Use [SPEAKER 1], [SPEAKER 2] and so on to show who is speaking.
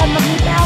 [SPEAKER 1] dần một me đâu